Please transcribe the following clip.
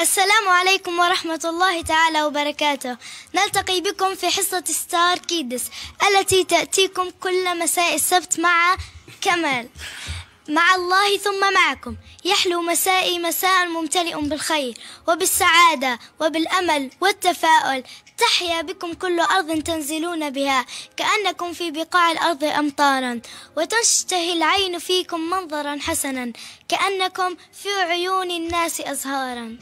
السلام عليكم ورحمة الله تعالى وبركاته. نلتقي بكم في حصة ستار كيدس التي تأتيكم كل مساء السبت مع كمال. مع الله ثم معكم. يحلو مسائي مساء ممتلئ بالخير وبالسعادة وبالأمل والتفاؤل. تحيا بكم كل أرض تنزلون بها. كأنكم في بقاع الأرض أمطارا. وتشتهي العين فيكم منظرا حسنا. كأنكم في عيون الناس أزهارا.